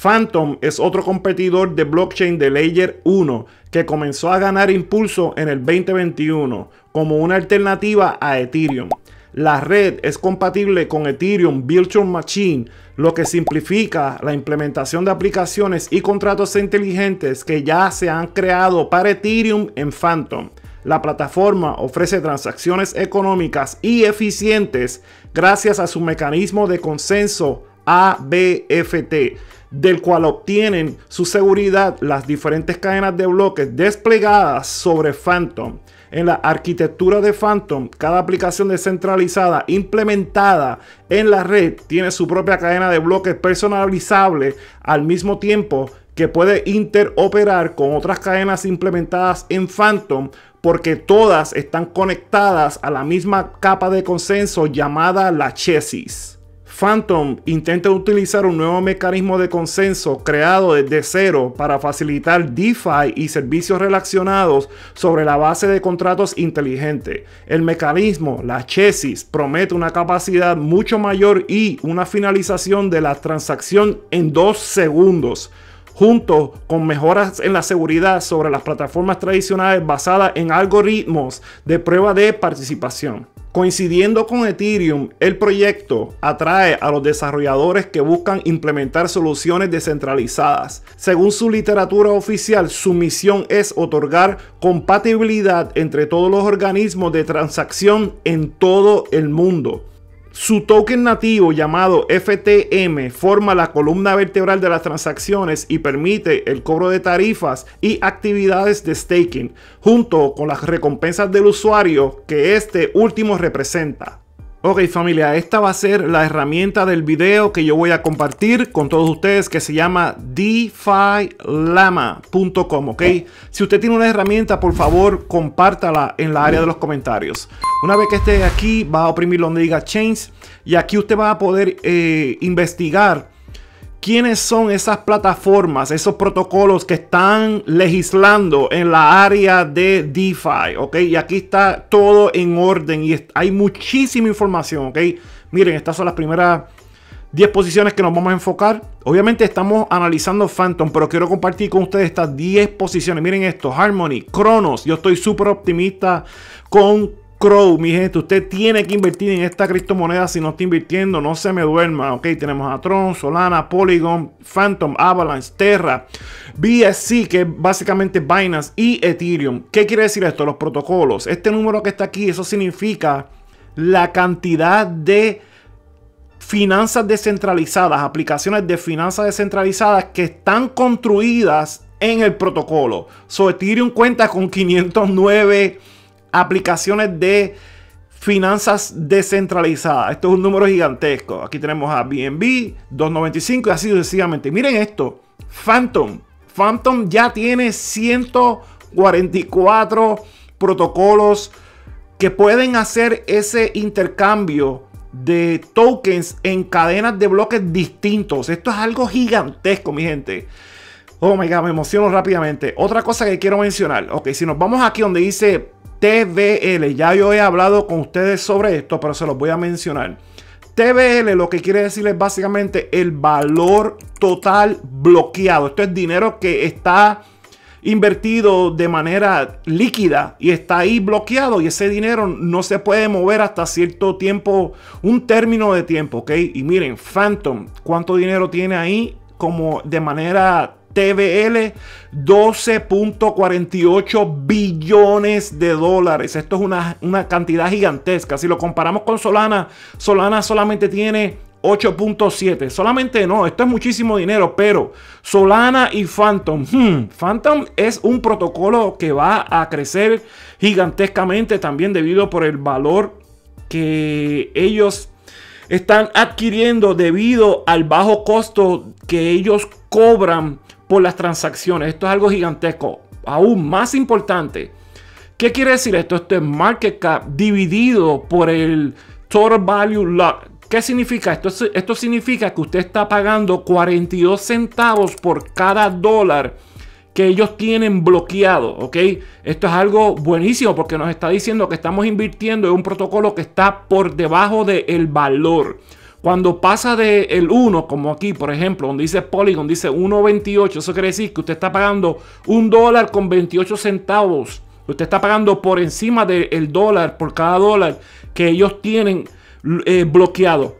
Phantom es otro competidor de blockchain de Layer 1 que comenzó a ganar impulso en el 2021 como una alternativa a Ethereum. La red es compatible con Ethereum Virtual Machine, lo que simplifica la implementación de aplicaciones y contratos inteligentes que ya se han creado para Ethereum en Phantom. La plataforma ofrece transacciones económicas y eficientes gracias a su mecanismo de consenso ABFT del cual obtienen su seguridad las diferentes cadenas de bloques desplegadas sobre Phantom. En la arquitectura de Phantom, cada aplicación descentralizada implementada en la red tiene su propia cadena de bloques personalizable al mismo tiempo que puede interoperar con otras cadenas implementadas en Phantom porque todas están conectadas a la misma capa de consenso llamada la Chesis. Phantom intenta utilizar un nuevo mecanismo de consenso creado desde cero para facilitar DeFi y servicios relacionados sobre la base de contratos inteligentes. El mecanismo, la Chesis, promete una capacidad mucho mayor y una finalización de la transacción en dos segundos junto con mejoras en la seguridad sobre las plataformas tradicionales basadas en algoritmos de prueba de participación. Coincidiendo con Ethereum, el proyecto atrae a los desarrolladores que buscan implementar soluciones descentralizadas. Según su literatura oficial, su misión es otorgar compatibilidad entre todos los organismos de transacción en todo el mundo. Su token nativo llamado FTM forma la columna vertebral de las transacciones y permite el cobro de tarifas y actividades de staking, junto con las recompensas del usuario que este último representa. Ok familia, esta va a ser la herramienta del video que yo voy a compartir con todos ustedes que se llama defilama.com, ok. Si usted tiene una herramienta, por favor, compártala en la área de los comentarios. Una vez que esté aquí, va a oprimir donde diga Change y aquí usted va a poder eh, investigar quiénes son esas plataformas, esos protocolos que están legislando en la área de DeFi, ¿ok? Y aquí está todo en orden y hay muchísima información, ¿ok? Miren, estas son las primeras 10 posiciones que nos vamos a enfocar. Obviamente estamos analizando Phantom, pero quiero compartir con ustedes estas 10 posiciones. Miren esto, Harmony, Cronos. Yo estoy súper optimista con Crow, mi gente, usted tiene que invertir en esta criptomoneda. Si no está invirtiendo, no se me duerma. Ok, tenemos a Tron, Solana, Polygon, Phantom, Avalanche, Terra, BSC, que básicamente Binance, y Ethereum. ¿Qué quiere decir esto? Los protocolos. Este número que está aquí, eso significa la cantidad de finanzas descentralizadas, aplicaciones de finanzas descentralizadas que están construidas en el protocolo. So, Ethereum cuenta con 509 aplicaciones de finanzas descentralizadas. Esto es un número gigantesco. Aquí tenemos a BNB, 295 y así sucesivamente. Miren esto, Phantom. Phantom ya tiene 144 protocolos que pueden hacer ese intercambio de tokens en cadenas de bloques distintos. Esto es algo gigantesco, mi gente. Oh my god, me emociono rápidamente. Otra cosa que quiero mencionar. Ok, si nos vamos aquí donde dice TVL. Ya yo he hablado con ustedes sobre esto, pero se los voy a mencionar. TVL lo que quiere decir es básicamente el valor total bloqueado. Esto es dinero que está invertido de manera líquida y está ahí bloqueado y ese dinero no se puede mover hasta cierto tiempo, un término de tiempo, ¿ok? Y miren, Phantom, ¿cuánto dinero tiene ahí como de manera TVL 12.48 billones de dólares. Esto es una, una, cantidad gigantesca. Si lo comparamos con Solana, Solana solamente tiene 8.7. Solamente no, esto es muchísimo dinero, pero Solana y Phantom. Hmm, Phantom es un protocolo que va a crecer gigantescamente también debido por el valor que ellos están adquiriendo debido al bajo costo que ellos cobran por las transacciones. Esto es algo gigantesco. Aún más importante. ¿Qué quiere decir esto? Esto es market cap dividido por el total value ¿Qué significa esto? Esto significa que usted está pagando 42 centavos por cada dólar que ellos tienen bloqueado, ¿ok? Esto es algo buenísimo porque nos está diciendo que estamos invirtiendo en un protocolo que está por debajo del valor. Cuando pasa del el 1, como aquí, por ejemplo, donde dice Polygon, dice 1.28, eso quiere decir que usted está pagando un dólar con 28 centavos. Usted está pagando por encima del dólar, por cada dólar que ellos tienen eh, bloqueado.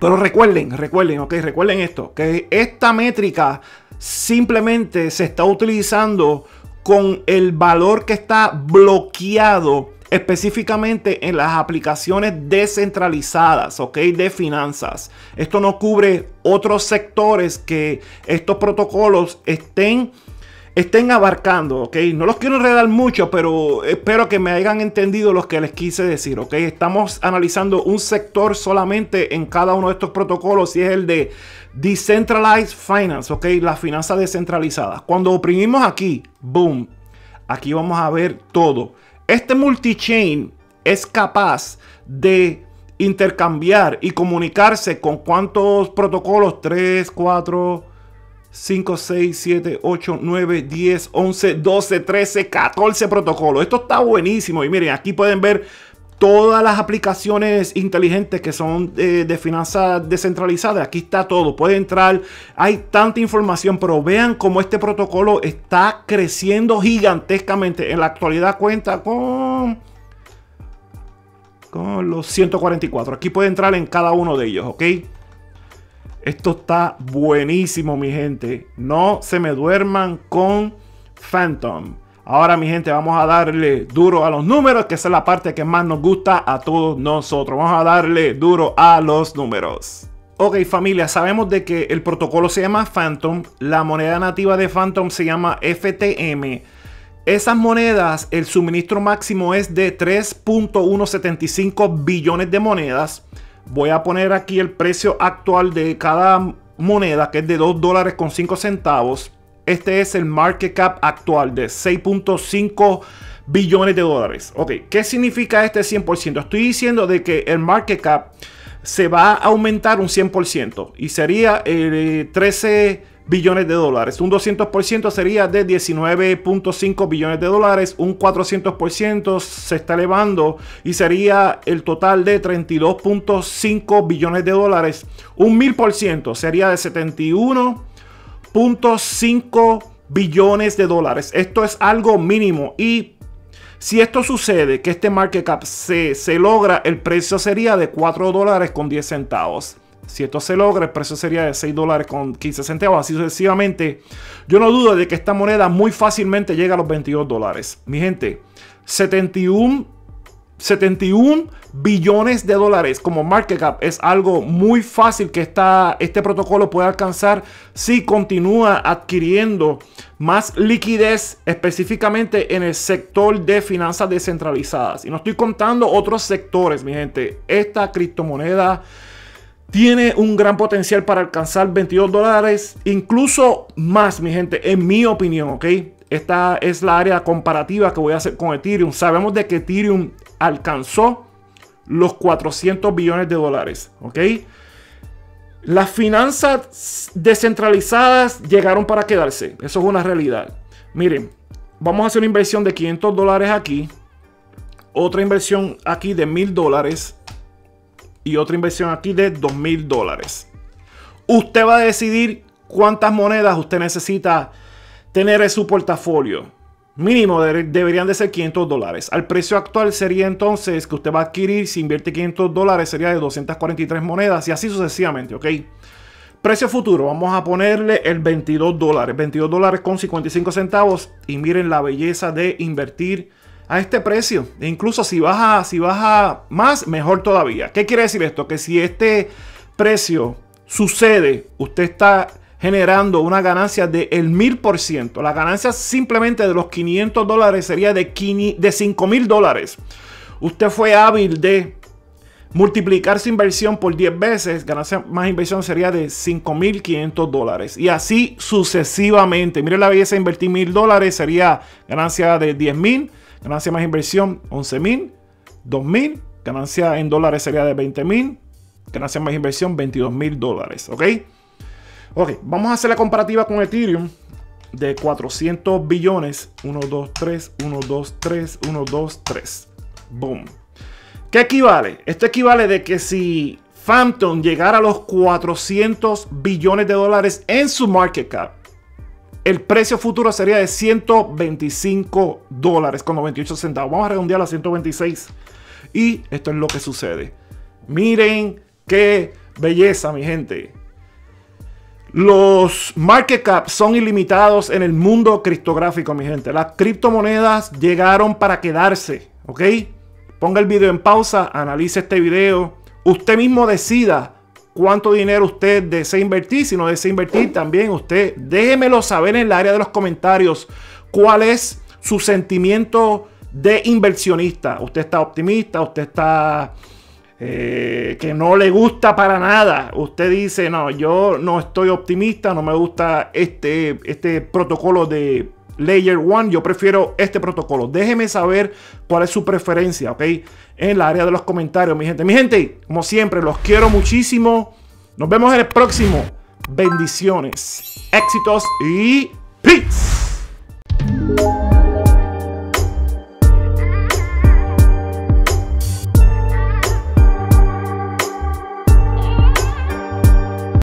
Pero recuerden, recuerden, ok, recuerden esto, que esta métrica simplemente se está utilizando con el valor que está bloqueado específicamente en las aplicaciones descentralizadas, ¿ok? De finanzas. Esto no cubre otros sectores que estos protocolos estén estén abarcando, ¿ok? No los quiero enredar mucho, pero espero que me hayan entendido lo que les quise decir, ¿ok? Estamos analizando un sector solamente en cada uno de estos protocolos y es el de Decentralized Finance, ¿ok? Las finanzas descentralizadas. Cuando oprimimos aquí, boom, aquí vamos a ver todo. Este multi-chain es capaz de intercambiar y comunicarse con cuántos protocolos, 3, 4, 5, 6, 7, 8, 9, 10, 11, 12, 13, 14 protocolos. Esto está buenísimo. Y miren, aquí pueden ver todas las aplicaciones inteligentes que son eh, de finanzas descentralizadas. Aquí está todo. Puede entrar. Hay tanta información, pero vean cómo este protocolo está creciendo gigantescamente. En la actualidad cuenta con, con los 144. Aquí puede entrar en cada uno de ellos, ¿ok? Esto está buenísimo, mi gente. No se me duerman con Phantom. Ahora, mi gente, vamos a darle duro a los números, que esa es la parte que más nos gusta a todos nosotros. Vamos a darle duro a los números. Ok, familia, sabemos de que el protocolo se llama Phantom. La moneda nativa de Phantom se llama FTM. Esas monedas, el suministro máximo es de 3.175 billones de monedas. Voy a poner aquí el precio actual de cada moneda, que es de 2 dólares con 5 centavos. Este es el market cap actual de 6.5 billones de dólares. Ok, ¿qué significa este 100%? Estoy diciendo de que el market cap se va a aumentar un 100% y sería el 13 billones de dólares. Un 200% sería de 19.5 billones de dólares. Un 400% se está elevando y sería el total de 32.5 billones de dólares. Un 1000% sería de 71.5 billones de dólares. Esto es algo mínimo y si esto sucede, que este market cap se, se logra, el precio sería de 4 dólares con 10 centavos. Si esto se logra, el precio sería de 6 dólares con 15 centavos, así sucesivamente. Yo no dudo de que esta moneda muy fácilmente llega a los 22 dólares. Mi gente, 71, 71 billones de dólares como market cap es algo muy fácil que este protocolo pueda alcanzar si continúa adquiriendo más liquidez específicamente en el sector de finanzas descentralizadas. Y no estoy contando otros sectores, mi gente. Esta criptomoneda tiene un gran potencial para alcanzar 22 dólares, incluso más, mi gente, en mi opinión, ¿ok? Esta es la área comparativa que voy a hacer con Ethereum. Sabemos de que Ethereum alcanzó los 400 billones de dólares, ¿ok? Las finanzas descentralizadas llegaron para quedarse. Eso es una realidad. Miren, vamos a hacer una inversión de 500 dólares aquí. Otra inversión aquí de 1000 dólares y otra inversión aquí de 2 mil dólares. Usted va a decidir cuántas monedas usted necesita tener en su portafolio. Mínimo deberían de ser 500 dólares. Al precio actual sería entonces que usted va a adquirir, si invierte 500 dólares, sería de 243 monedas y así sucesivamente, ¿ok? Precio futuro, vamos a ponerle el 22 dólares. 22 dólares con 55 centavos. Y miren la belleza de invertir a este precio. E incluso si baja, si baja más, mejor todavía. ¿Qué quiere decir esto? Que si este precio sucede, usted está generando una ganancia de por ciento. La ganancia simplemente de los 500 dólares sería de, de 5 mil dólares. Usted fue hábil de multiplicar su inversión por 10 veces, ganancia más inversión sería de 5.500 dólares. Y así sucesivamente. Mire la belleza, invertir mil dólares sería ganancia de 10 mil Ganancia más inversión, 11 mil. 2 mil. Ganancia en dólares sería de 20 mil. Ganancia más inversión, 22 mil dólares. ¿Ok? Ok, vamos a hacer la comparativa con Ethereum de 400 billones. 1, 2, 3, 1, 2, 3, 1, 2, 3. Boom. ¿Qué equivale? Esto equivale de que si Phantom llegara a los 400 billones de dólares en su market cap, el precio futuro sería de 125 dólares con 98 centavos. Vamos a redondear a 126. Y esto es lo que sucede. Miren qué belleza, mi gente. Los market caps son ilimitados en el mundo criptográfico, mi gente. Las criptomonedas llegaron para quedarse, ¿ok? Ponga el video en pausa, analice este video. Usted mismo decida cuánto dinero usted desea invertir. Si no desea invertir, también usted déjemelo saber en el área de los comentarios. ¿Cuál es su sentimiento de inversionista? ¿Usted está optimista? ¿Usted está eh, que no le gusta para nada. Usted dice, no, yo no estoy optimista, no me gusta este, este protocolo de Layer 1, yo prefiero este protocolo. Déjeme saber cuál es su preferencia, ¿ok? En el área de los comentarios, mi gente. Mi gente, como siempre, los quiero muchísimo. Nos vemos en el próximo. Bendiciones, éxitos y peace.